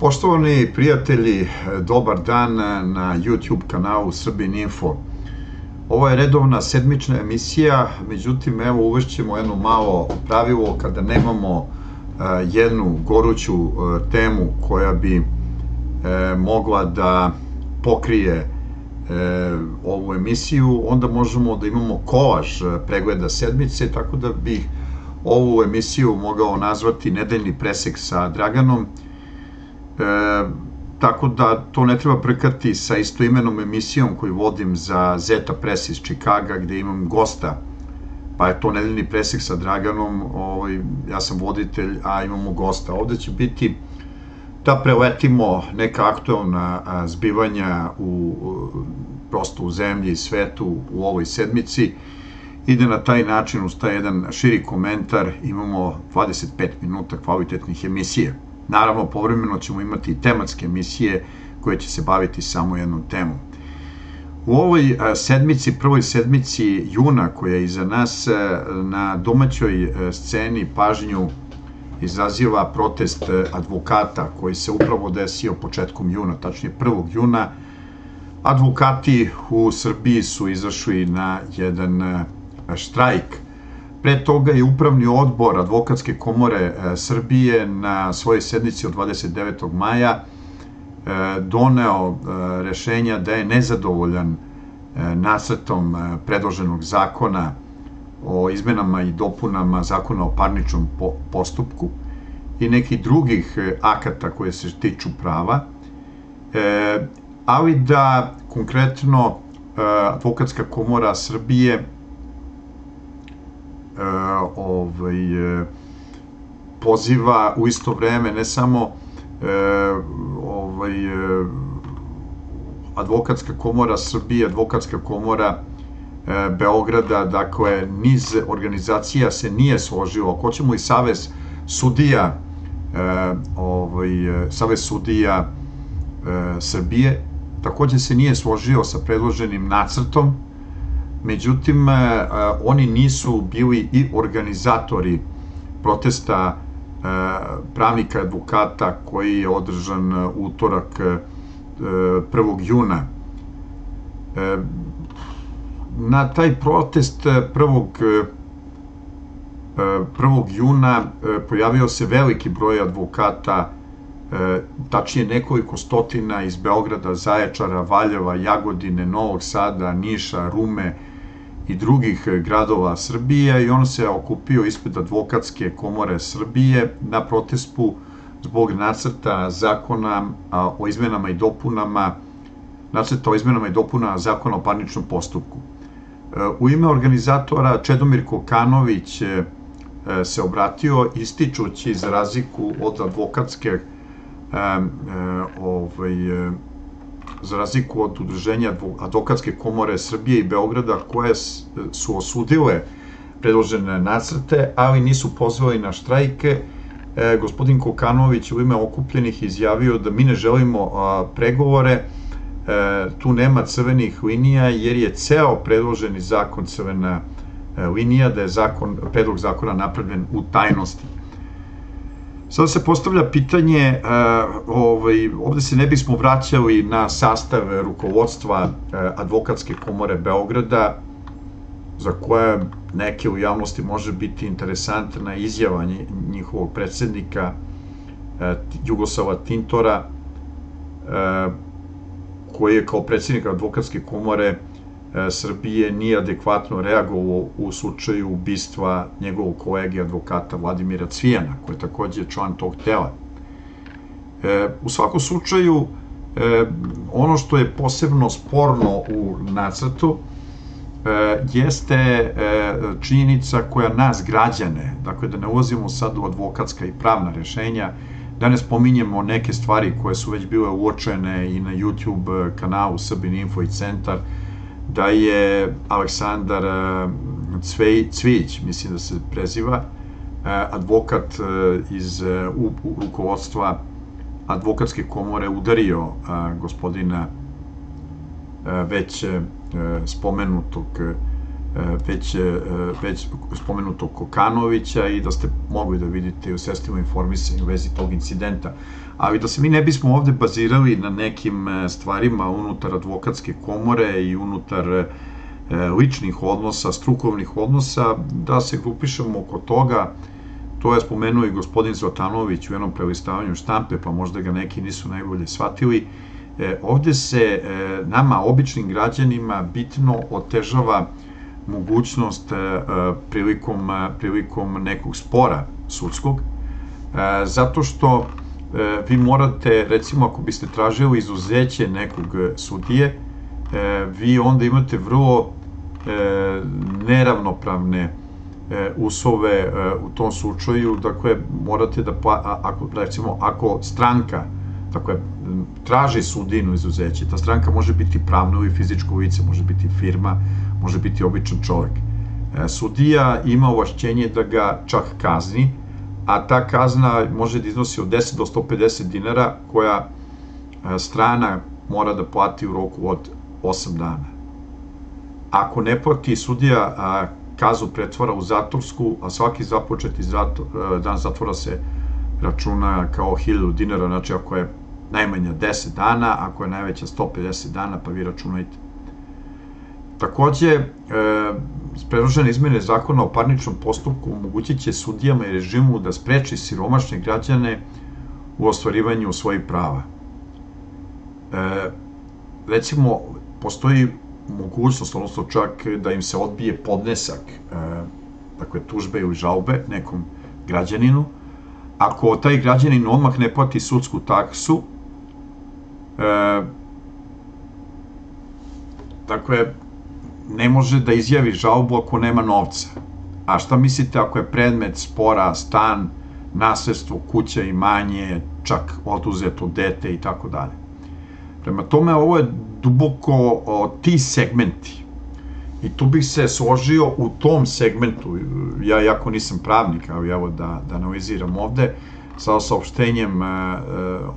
Poštovani prijatelji, dobar dan na YouTube kanalu Srbin Info. Ovo je redovna sedmična emisija, međutim, evo uvešćemo jedno malo pravilo kada nemamo jednu goruću temu koja bi mogla da pokrije ovu emisiju, onda možemo da imamo kolaž pregleda sedmice, tako da bih ovu emisiju mogao nazvati nedeljni presek sa Draganom, E, tako da to ne treba prkati sa istoimenom emisijom koju vodim za Zeta Press iz Čikaga gde imam gosta pa je to nedeljni presek sa Draganom, ovaj, ja sam voditelj, a imamo gosta. Ovde će biti da preletimo neka aktualna zbivanja u, prosto u zemlji i svetu u ovoj sedmici i da na taj način uz taj jedan širi komentar imamo 25 minuta kvalitetnih emisije. Naravno, povremeno ćemo imati tematske emisije koje će se baviti samo jednom temom. U ovoj sedmici, prvoj sedmici juna koja je iza nas, na domaćoj sceni pažnju izaziva protest advokata koji se upravo desio početkom juna, tačnije 1. juna. Advokati u Srbiji su izašli na jedan štrajk Pre toga je Upravni odbor Advokatske komore e, Srbije na svojoj sednici od 29. maja e, doneo e, rešenja da je nezadovoljan nacrtom predloženog zakona o izmenama i dopunama zakona o parničnom postupku i nekih drugih akata koje se tiču prava, ali da konkretno Advokatska komora Srbije ovaj, e, poziva u isto vreme ne samo e, ovaj, advokatska komora Srbije, advokatska komora Beograda, dakle, niz organizacija se nije složilo. Ako ćemo i Savez sudija, ovaj, Savez sudija Srbije, takođe se nije složio sa predloženim nacrtom međutim e, e, oni nisu bili i organizatori protesta e, pravnika advokata koji je održan utorak 1. juna. Na taj protest 1. 1. juna pojavio se veliki broj advokata, tačnije nekoliko stotina iz Beograda, Zaječara, Valjeva, Jagodine, Novog Sada, Niša, Rume, i drugih e, gradova Srbije i on se okupio ispred advokatske komore Srbije na protespu zbog nacrta zakona o izmenama i dopunama nacrta o izmenama i dopunama zakona o parničnom postupku. E, u ime organizatora Čedomir Kokanović e, se obratio ističući za razliku od advokatske ovaj, za razliku od udruženja advokatske komore Srbije i Beograda koje su osudile predložene nacrte, ali nisu pozvali na štrajke, e, gospodin Kokanović u ime okupljenih izjavio da mi ne želimo pregovore, e, tu nema crvenih linija jer je ceo predloženi zakon crvena e, linija, da je zakon, predlog zakona napravljen u tajnosti. Sada se postavlja pitanje, uh, ovaj, ovde se ne bismo vraćali na sastav rukovodstva uh, Advokatske komore Beograda, za koje neke u javnosti može biti interesantna izjava njihovog predsednika uh, Jugosava Tintora, koji je kao predsednik Advokatske komore E, Srbije nije adekvatno reagovao u slučaju ubistva njegovog kolege advokata Vladimira Cvijana, koji je takođe član tog tela. E, u svakom slučaju, e, ono što je posebno sporno u nacrtu jeste činjenica koja nas građane, dakle da ne ulazimo sad u advokatska i pravna rešenja, da ne spominjemo neke stvari koje su već bile uočene i na YouTube kanalu Srbin Info i Centar, da je Aleksandar e, Cvej, Cvić, mislim da se preziva, e, advokat e, iz rukovodstva advokatske komore udario gospodina već spomenutog već, već spomenutog Kokanovića i da ste mogli da vidite u sredstvima informisanja u vezi tog incidenta. Ali da se mi ne bismo ovde bazirali na nekim stvarima unutar advokatske komore i unutar ličnih odnosa, strukovnih odnosa, da se grupišemo oko toga, to je spomenuo i gospodin Zlatanović u jednom prelistavanju štampe, pa možda ga neki nisu najbolje shvatili, ovde se nama, običnim građanima, bitno otežava mogućnost e, prilikom, prilikom nekog spora sudskog, zato što vi morate, recimo ako biste tražili izuzeće nekog sudije, vi onda imate vrlo neravnopravne uslove u tom slučaju, dakle, morate da, ako, recimo, ako stranka, dakle, traži sudinu izuzeće, ta stranka može biti pravno ili fizičko lice, može biti firma, može biti običan čovek. E, sudija ima ovašćenje da ga čak kazni, a ta kazna može da iznosi od 10 do 150 dinara koja e, strana mora da plati u roku od 8 dana. Ako ne plati sudija kaznu pretvora u zatvorsku, a svaki započeti zatvor, e, dan zatvora se računa kao 1000 dinara, znači ako je najmanja 10 dana, ako je najveća 150 dana, pa vi računajte. Takođe, e, predložene izmene zakona o parničnom postupku omogućit će sudijama i režimu da spreči siromašne građane u ostvarivanju svojih prava. E, recimo, postoji mogućnost, odnosno čak da im se odbije podnesak e, dakle, tužbe ili žalbe nekom građaninu, ako taj građanin odmah ne plati sudsku taksu, e, dakle, ne može da izjavi žalbu ako nema novca. A šta mislite ako je predmet spora, stan, nasledstvo, kuća, imanje, čak oduzeto dete i tako dalje. Prema tome, ovo je duboko o, ti segmenti. I tu bih se složio u tom segmentu, ja jako nisam pravnik, ali evo da, da analiziram ovde, sa saopštenjem e, e,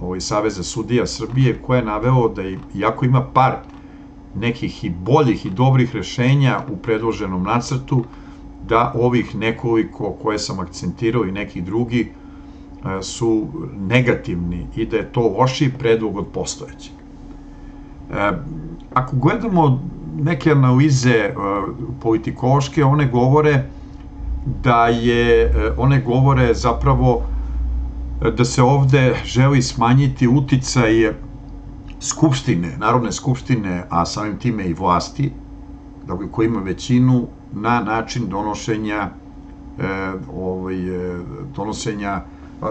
ovaj, Saveza sudija Srbije koje je naveo da iako ima par nekih i boljih i dobrih rešenja u predloženom nacrtu, da ovih nekoliko koje sam akcentirao i neki drugi e, su negativni i da je to loši predlog od postojećeg. E, ako gledamo neke analize e, politikološke, one govore da je, one govore zapravo da se ovde želi smanjiti uticaj skupštine, Narodne skupštine, a samim time i vlasti, dakle, koji ima većinu na način donošenja e, ovaj, donošenja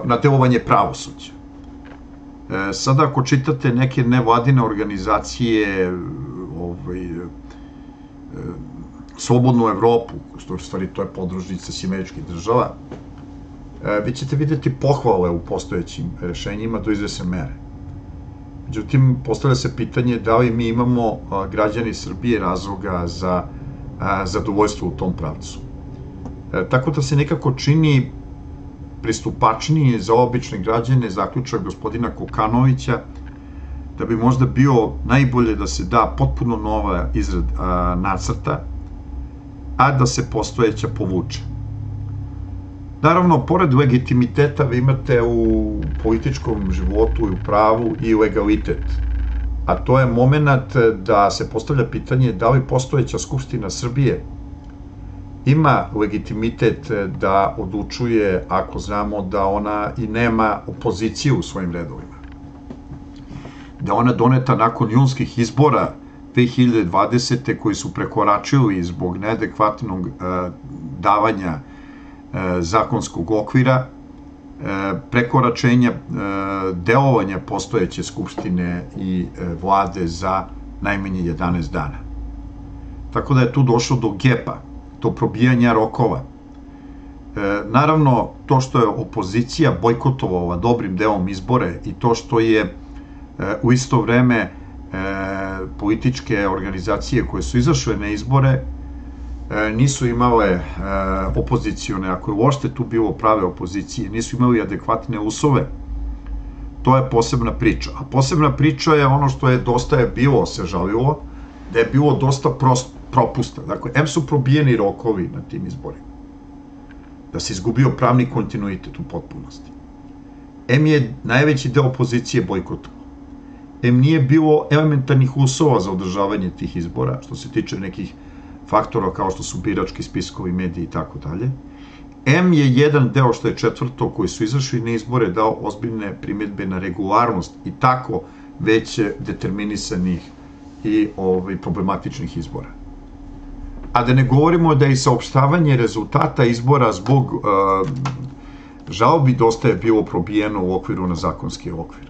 na delovanje pravosuđa. E, sada ako čitate neke nevladine organizacije, ovaj, e, Slobodnu Evropu, što u stvari to je podružnica Simeričkih država, e, vi ćete videti pohvale u postojećim rešenjima do izvesne mere. Međutim, postavlja se pitanje da li mi imamo građani Srbije razloga za zadovoljstvo u tom pravcu. Tako da se nekako čini pristupačniji za obične građane zaključak gospodina Kokanovića da bi možda bio najbolje da se da potpuno nova izrad a, nacrta, a da se postojeća povuče. Naravno, pored legitimiteta vi imate u političkom životu i u pravu i legalitet. A to je moment da se postavlja pitanje da li postojeća Skupština Srbije ima legitimitet da odlučuje ako znamo da ona i nema opoziciju u svojim redovima. Da ona doneta nakon junskih izbora 2020. koji su prekoračili zbog neadekvatnog eh, davanja zakonskog okvira, prekoračenja delovanja postojeće skupštine i vlade za najmanje 11 dana. Tako da je tu došlo do gepa do probijanja rokova. E, naravno, to što je opozicija bojkotovala dobrim delom izbore i to što je e, u isto vreme e, političke organizacije koje su izašle na izbore e, nisu imale e, opozicione, ako je uošte tu bilo prave opozicije, nisu imali adekvatne uslove, to je posebna priča. A posebna priča je ono što je dosta je bilo se žalilo, da je bilo dosta prost, propusta. Dakle, M su probijeni rokovi na tim izborima. Da se izgubio pravni kontinuitet u potpunosti. M je najveći deo opozicije bojkotovao. M nije bilo elementarnih uslova za održavanje tih izbora, što se tiče nekih faktora kao što su birački spiskovi, mediji i tako dalje. M je jedan deo što je četvrto koji su izašli na izbore dao ozbiljne primetbe na regularnost i tako već determinisanih i ovaj, problematičnih izbora. A da ne govorimo da i saopštavanje rezultata izbora zbog uh, žalbi dosta je bilo probijeno u okviru na zakonski okvir.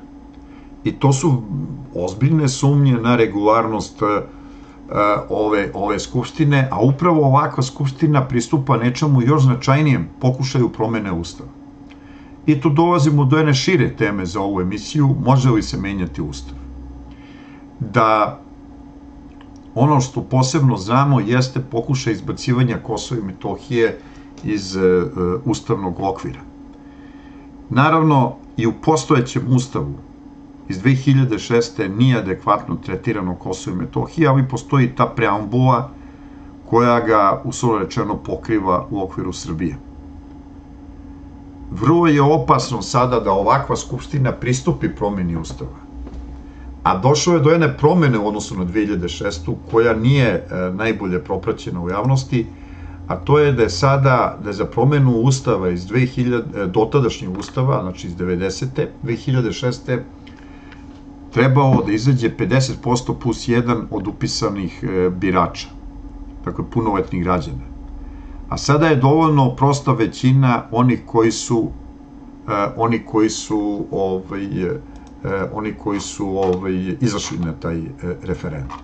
I to su ozbiljne sumnje na regularnost uh, ove, ove skupštine, a upravo ovakva skupština pristupa nečemu još značajnijem pokušaju promene ustava. I tu dolazimo do jedne šire teme za ovu emisiju, može li se menjati ustav. Da ono što posebno znamo jeste pokušaj izbacivanja Kosova i Metohije iz uh, ustavnog okvira. Naravno, i u postojećem ustavu iz 2006. nije adekvatno tretirano Kosovo i Metohija, ali postoji ta preambula koja ga, uslovno rečeno, pokriva u okviru Srbije. Vrlo je opasno sada da ovakva skupština pristupi promeni ustava. A došlo je do jedne promene u odnosu na 2006. koja nije e, najbolje propraćena u javnosti, a to je da je sada, da je za promenu ustava iz 2000, e, dotadašnjeg ustava, znači iz 90. 2006 trebao da izađe 50% plus 1 od upisanih e, birača, dakle punoletnih građana. A sada je dovoljno prosta većina onih koji su e, oni koji su ovaj e, oni koji su ovaj izašli na taj referendum.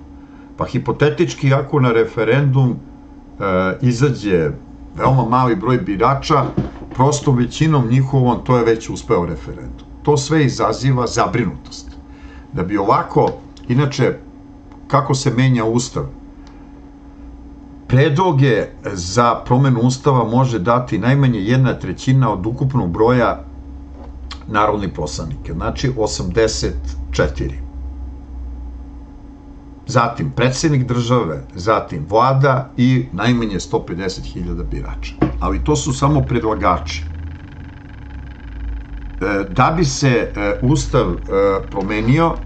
Pa hipotetički ako na referendum izađe veoma mali broj birača, prosto većinom njihovom to je već uspeo referendum. To sve izaziva zabrinutost da bi ovako, inače, kako se menja ustav, predloge za promenu ustava može dati najmanje jedna trećina od ukupnog broja narodnih poslanike, znači 84. Zatim predsednik države, zatim vlada i najmanje 150.000 birača. Ali to su samo predlagači. E, da bi se e, Ustav e, promenio,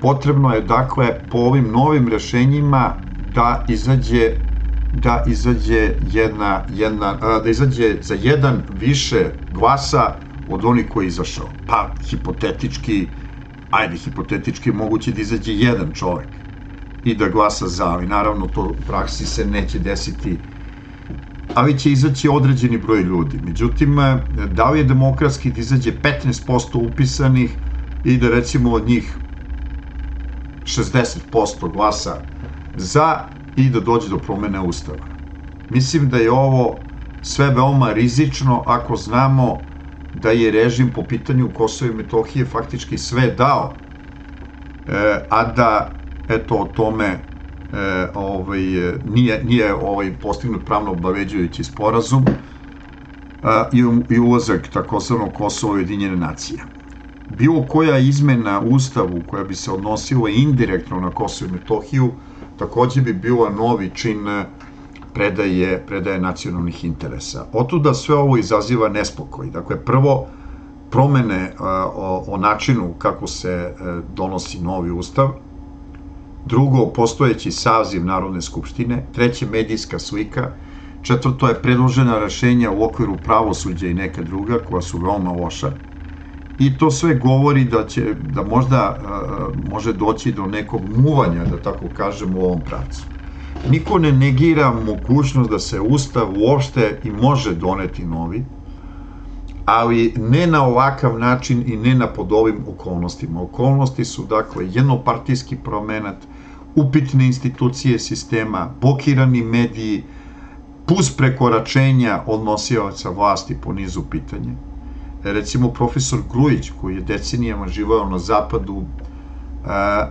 potrebno je dakle po ovim novim rešenjima da izađe da izađe jedna, jedna, da izađe za jedan više glasa od onih koji je izašao. Pa, hipotetički, ajde, hipotetički moguće da izađe jedan čovek i da glasa za, ali naravno to u praksi se neće desiti ali će izaći određeni broj ljudi. Međutim, e, da li je demokratski da izađe 15% upisanih i da recimo od njih 60% glasa za i da dođe do promene ustava. Mislim da je ovo sve veoma rizično ako znamo da je režim po pitanju Kosova i Metohije faktički sve dao, e, a da eto o tome e, ovaj, nije, nije ovaj, postignut pravno obaveđujući sporazum a, i, i ulazak takozvanog Kosova u Jedinjene nacije. Bilo koja izmena ustavu koja bi se odnosila indirektno na Kosovo i Metohiju takođe bi bila novi čin predaje, predaje nacionalnih interesa. Otuda sve ovo izaziva nespokoj. Dakle, prvo, promene o, o načinu kako se e, donosi novi ustav, drugo, postojeći saziv Narodne skupštine, treće, medijska slika, četvrto je predložena rešenja u okviru pravosuđa i neka druga koja su veoma loša, i to sve govori da će, da možda može doći do nekog muvanja, da tako kažem, u ovom pravcu. Niko ne negira mogućnost da se Ustav uopšte i može doneti novi, ali ne na ovakav način i ne na pod ovim okolnostima. Okolnosti su, dakle, jednopartijski promenat, upitne institucije sistema, blokirani mediji, pus prekoračenja odnosilaca vlasti po nizu pitanja. Recimo, profesor Grujić, koji je decenijama živao na zapadu,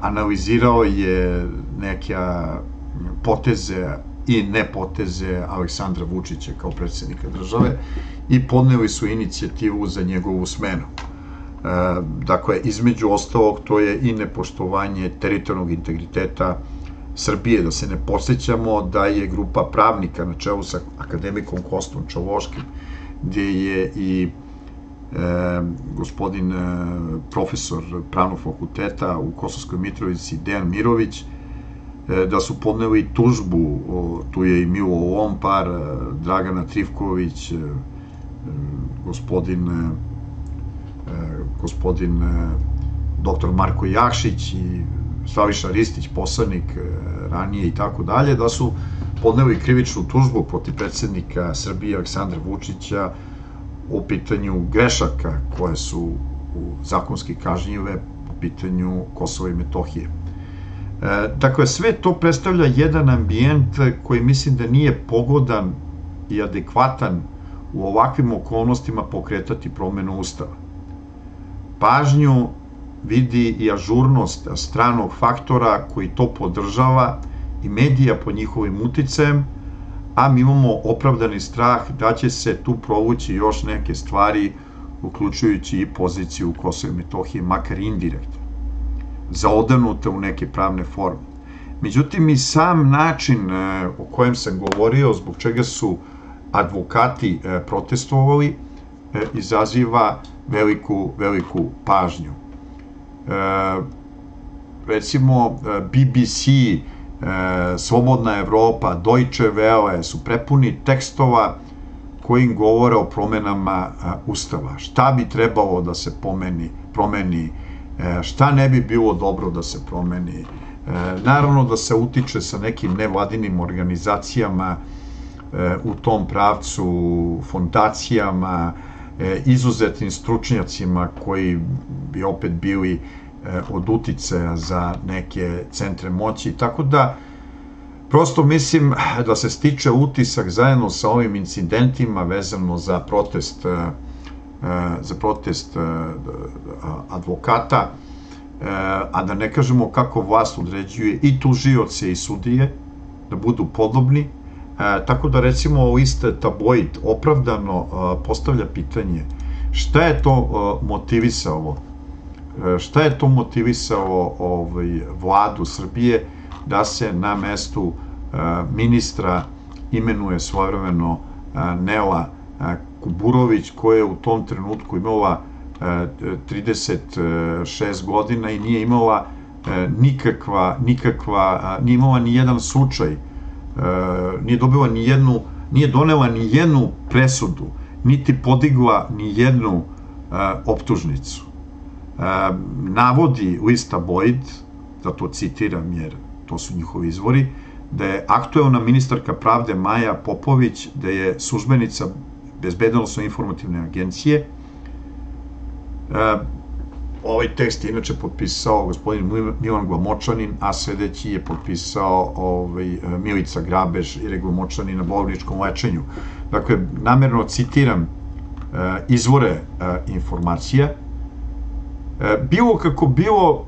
analizirao je neke poteze i nepoteze Aleksandra Vučića kao predsednika države i podneli su inicijativu za njegovu smenu. Dakle, između ostalog, to je i nepoštovanje teritorijalnog integriteta Srbije, da se ne posjećamo da je grupa pravnika na čelu sa akademikom Kostom Čavoškim, gdje je i e, gospodin e, profesor pravnog fakulteta u Kosovskoj Mitrovici Dejan Mirović, e, da su podneli tužbu, tu je i Milo Lompar, e, Dragana Trivković, e, e gospodin e, e gospodin e, dr. Marko Jakšić i Slaviša Ristić, poslanik e, ranije i tako dalje, da su podneli krivičnu tužbu protiv predsednika Srbije Aleksandra Vučića u pitanju grešaka koje su zakonski kažnjive po pitanju Kosova i Metohije. E, dakle, sve to predstavlja jedan ambijent koji mislim da nije pogodan i adekvatan u ovakvim okolnostima pokretati promenu Ustava. Pažnju vidi i ažurnost stranog faktora koji to podržava i medija po njihovim uticajem, a mi imamo opravdani strah da će se tu provući još neke stvari, uključujući i poziciju Kosova i Metohije, makar indirektno, zaodanute u neke pravne forme. Međutim, i sam način e, o kojem sam govorio, zbog čega su advokati e, protestovali, e, izaziva veliku, veliku pažnju. Recimo, BBC, e, Slobodna Evropa, Deutsche Welle su prepuni tekstova koji im govore o promenama e, Ustava. Šta bi trebalo da se pomeni, promeni, e, šta ne bi bilo dobro da se promeni. E, naravno da se utiče sa nekim nevladinim organizacijama e, u tom pravcu, fondacijama, e, izuzetnim stručnjacima koji bi opet bili E, od uticaja za neke centre moći, tako da prosto mislim da se stiče utisak zajedno sa ovim incidentima vezano za protest e, e, za protest advokata, a da ne kažemo kako vlast određuje i tužioce i sudije, da budu podobni, tako da recimo liste tabloid opravdano postavlja pitanje šta je to motivisalo? E, šta je to motivisalo ovaj, vladu Srbije da se na mestu e, ministra imenuje svojevremeno e, Nela Kuburović, koja je u tom trenutku imala 36 godina i nije imala nikakva, nikakva, nije imala ni jedan slučaj, nije dobila ni jednu, nije donela ni jednu presudu, niti podigla ni jednu optužnicu navodi lista Boyd, da to citiram jer to su njihovi izvori, da je aktuelna ministarka pravde Maja Popović, da je službenica bezbednostno informativne agencije. Ovaj tekst je inače potpisao gospodin Milan Glamočanin, a sledeći je potpisao ovaj, Milica Grabež i Glamočanin na bolničkom lečenju. Dakle, namerno citiram izvore informacija, E, bilo kako bilo,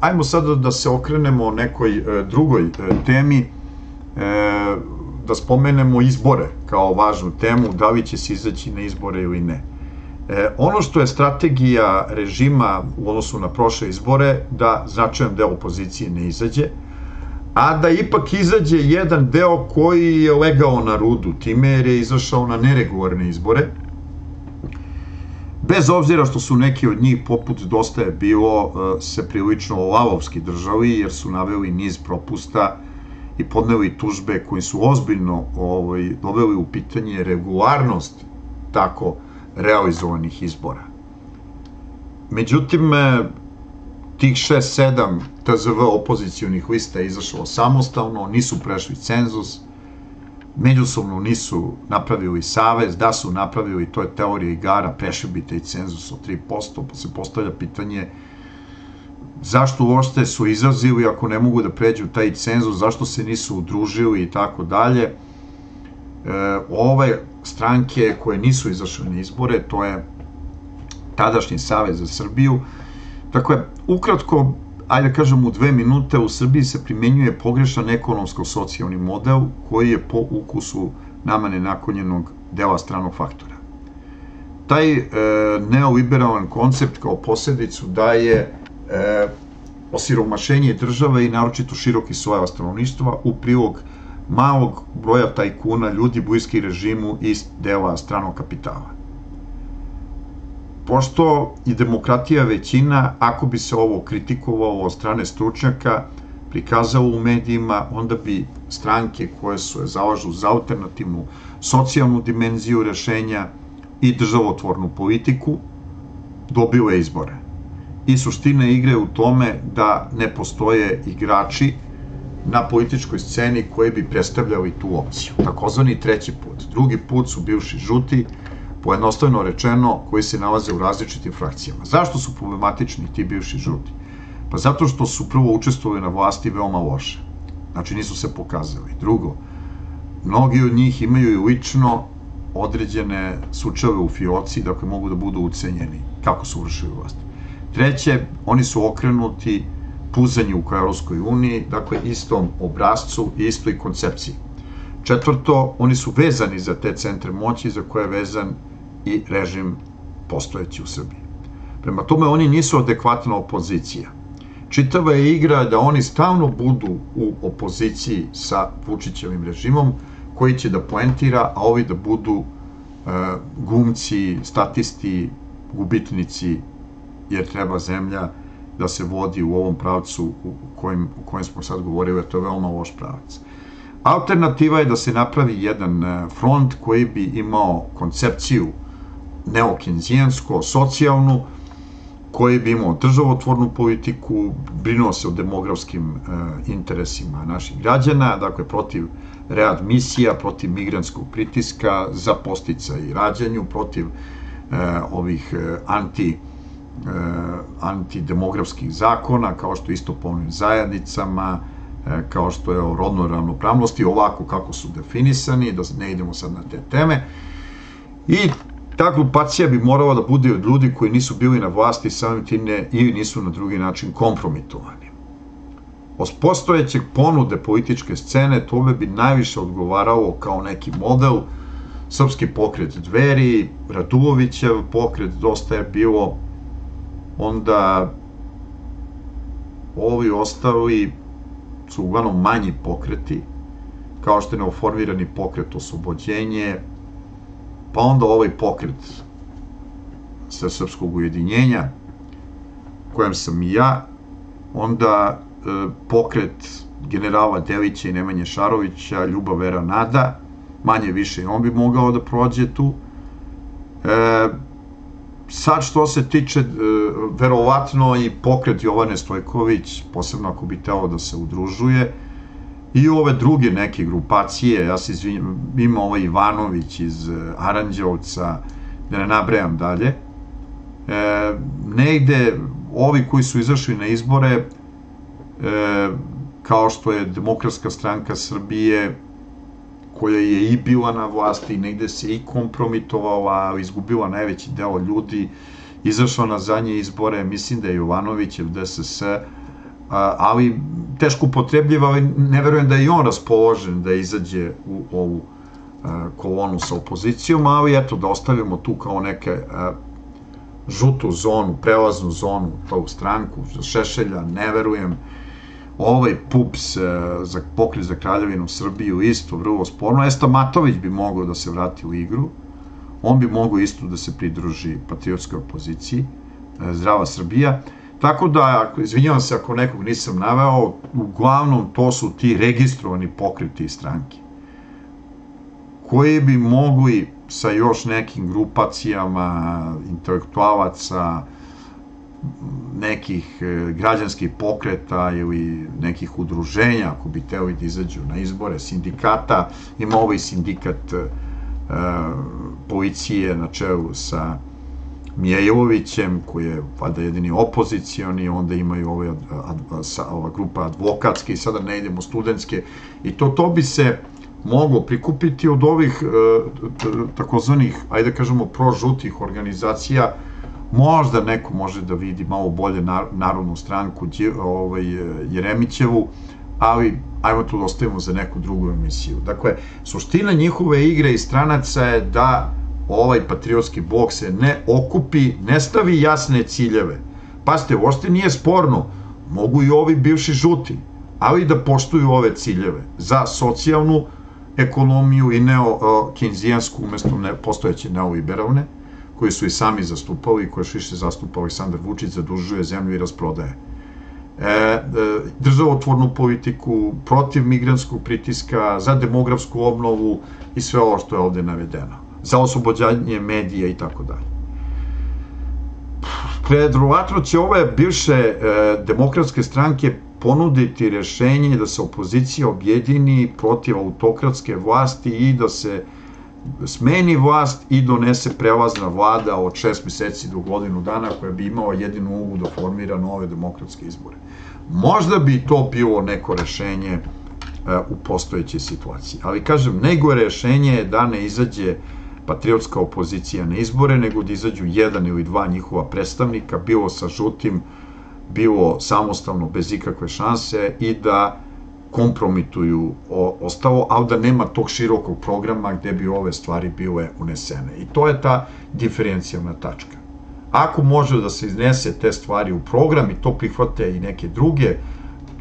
ajmo sada da se okrenemo nekoj drugoj temi, da spomenemo izbore kao važnu temu, da li će se izaći na izbore ili ne. Ono što je strategija režima u odnosu na prošle izbore, da značajan deo opozicije ne izađe, a da ipak izađe jedan deo koji je legao na rudu, time jer je izašao na neregularne izbore, Bez obzira što su neki od njih, poput dosta je bilo, e, se prilično lavovski držali, jer su naveli niz propusta i podneli tužbe koji su ozbiljno ovaj, doveli u pitanje regularnost tako realizovanih izbora. Međutim, e, tih 6-7 TZV opozicijonih lista je izašlo samostalno, nisu prešli cenzus, međusobno nisu napravili savez, da su napravili, to je teorija igara, prešli bi taj cenzus od 3%, pa se postavlja pitanje zašto uopšte su izrazili ako ne mogu da pređu taj cenzus, zašto se nisu udružili i tako dalje. E, ove stranke koje nisu izašle na izbore, to je tadašnji Savez za Srbiju. Dakle, ukratko, ajde da kažem u dve minute, u Srbiji se primenjuje pogrešan ekonomsko-socijalni model koji je po ukusu nama nenakonjenog dela stranog faktora. Taj e, neoliberalan koncept kao posledicu daje e, osiromašenje države i naročito široki slojeva stanovništva u prilog malog broja tajkuna, ljudi bliski režimu i dela stranog kapitala. Pošto i demokratija većina, ako bi se ovo kritikovalo od strane stručnjaka, prikazalo u medijima, onda bi stranke koje se zalažu za alternativnu socijalnu dimenziju rešenja i državotvornu politiku dobile izbore. I suština igre u tome da ne postoje igrači na političkoj sceni koji bi predstavljali tu opciju. Takozvani treći put. Drugi put su bivši žuti, pojednostavno rečeno, koji se nalaze u različitim frakcijama. Zašto su problematični ti bivši žuti? Pa zato što su prvo učestvovali na vlasti veoma loše. Znači nisu se pokazali. Drugo, mnogi od njih imaju i lično određene sučave u fioci, dakle mogu da budu ucenjeni kako su vršili vlast. Treće, oni su okrenuti puzanju u Evropskoj uniji, dakle istom obrazcu i istoj koncepciji. Četvrto, oni su vezani za te centre moći za koje je vezan i režim postojeći u Srbiji. Prema tome, oni nisu adekvatna opozicija. Čitava je igra da oni stalno budu u opoziciji sa Vučićevim režimom, koji će da poentira, a ovi da budu e, gumci, statisti, gubitnici, jer treba zemlja da se vodi u ovom pravcu u kojem, u kojem smo sad govorili, to je veoma loš pravac. Alternativa je da se napravi jedan e, front koji bi imao koncepciju neokenzijansko, socijalnu, koji bi imao državotvornu politiku, brinuo se o demografskim e, interesima naših građana, dakle protiv readmisija, protiv migranskog pritiska, za postica i rađanju, protiv e, ovih e, anti antidemografskih zakona, kao što je isto polnim zajednicama, e, kao što je o rodnoj ravnopravnosti, ovako kako su definisani, da ne idemo sad na te teme. I ta grupacija bi morala da bude od ljudi koji nisu bili na vlasti samim tim ne, ili nisu na drugi način kompromitovani. Od postojećeg ponude političke scene tome bi najviše odgovarao kao neki model srpski pokret dveri, Radulovićev pokret, dosta je bilo, onda ovi ostali su uglavnom manji pokreti, kao što je neoformirani pokret oslobođenje, pa onda ovaj pokret sa srpskog ujedinjenja, kojem sam i ja, onda e, pokret generala Delića i Nemanje Šarovića, Ljuba Vera Nada, manje više i on bi mogao da prođe tu. E, sad što se tiče, e, verovatno i pokret Jovane Stojković, posebno ako bi teo da se udružuje, i ove druge neke grupacije, ja se izvinjam, ima ovaj Ivanović iz e, Aranđeovca, da ne nabrajam dalje, e, negde ovi koji su izašli na izbore, e, kao što je Demokratska stranka Srbije, koja je i bila na vlasti, negde se i kompromitovala, izgubila najveći deo ljudi, izašla na zadnje izbore, mislim da je Jovanović ili DSS, ali teško upotrebljiva, ali ne verujem da je i on raspoložen da izađe u ovu kolonu sa opozicijom, ali eto da ostavimo tu kao neke žutu zonu, prelaznu zonu, to stranku, Šešelja, ne verujem, ovaj PUPS za pokret za Kraljevinu Srbiju isto vrlo sporno, Esta Matović bi mogao da se vrati u igru, on bi mogao isto da se pridruži patriotskoj opoziciji, Zdrava Srbija, Tako da, izvinjavam se ako nekog nisam naveo, uglavnom to su ti registrovani pokreti i stranke, koji bi mogli sa još nekim grupacijama intelektualaca, nekih e, građanskih pokreta ili nekih udruženja, ako bi teo da izađu na izbore, sindikata, ima ovaj sindikat e, policije na čelu sa Mijajlovićem, koji je valjda jedini opozicioni, onda imaju ove, ova grupa advokatske i sada ne idemo studentske. I to, to bi se moglo prikupiti od ovih e, takozvanih, ajde da kažemo, prožutih organizacija, možda neko može da vidi malo bolje Narodnu stranku ovaj, Jeremićevu, ali ajmo to da ostavimo za neku drugu emisiju. Dakle, suština njihove igre i stranaca je da ovaj patriotski blok se ne okupi, ne stavi jasne ciljeve. Pazite, uopšte nije sporno mogu i ovi bivši žuti, ali da poštuju ove ciljeve za socijalnu ekonomiju i neo-kinzijansku umesto ne, postojeće neoliberalne, koji su i sami zastupali i koje još više zastupa Aleksandar Vučić, zadužuje zemlju i rasprodaje. E, e, državotvornu politiku, protiv migranskog pritiska, za demografsku obnovu i sve ovo što je ovde navedeno. Za oslobođanje medija i tako dalje. Predrovatno će ove bivše e, demokratske stranke ponuditi rešenje da se opozicija objedini protiv autokratske vlasti i da se smeni vlast i donese prelazna vlada od šest meseci do godinu dana koja bi imala jedinu uvu da formira nove demokratske izbore. Možda bi to bilo neko rešenje e, u postojećoj situaciji. Ali kažem, najgore rešenje je da ne izađe patriotska opozicija na izbore, nego da izađu jedan ili dva njihova predstavnika, bilo sa žutim, bilo samostalno, bez ikakve šanse i da kompromituju ostalo, ali da nema tog širokog programa gde bi ove stvari bile unesene. I to je ta diferencijalna tačka. Ako može da se iznese te stvari u program i to prihvate i neke druge,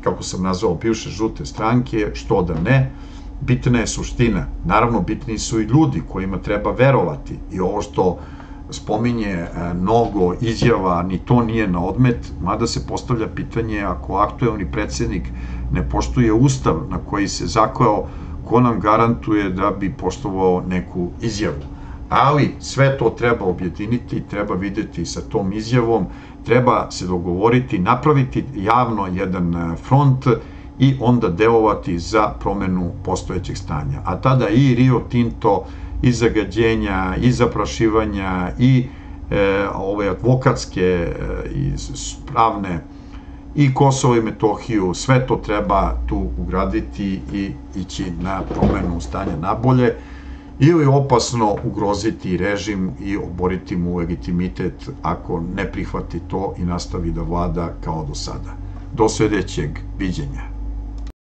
kako sam nazvao bivše žute stranke, što da ne, bitna je suština. Naravno, bitni su i ljudi kojima treba verovati i ovo što spominje e, mnogo izjava, ni to nije na odmet, mada se postavlja pitanje ako aktuelni predsednik ne poštuje ustav na koji se zakleo, ko nam garantuje da bi poštovao neku izjavu. Ali sve to treba objediniti, treba videti sa tom izjavom, treba se dogovoriti, napraviti javno jedan e, front i onda delovati za promenu postojećeg stanja. A tada i Rio Tinto, i zagađenja, i zaprašivanja, i e, ove advokatske e, i pravne i Kosovo i Metohiju, sve to treba tu ugraditi i ići na promenu stanja nabolje ili opasno ugroziti režim i oboriti mu legitimitet ako ne prihvati to i nastavi da vlada kao do sada. Do sledećeg viđenja.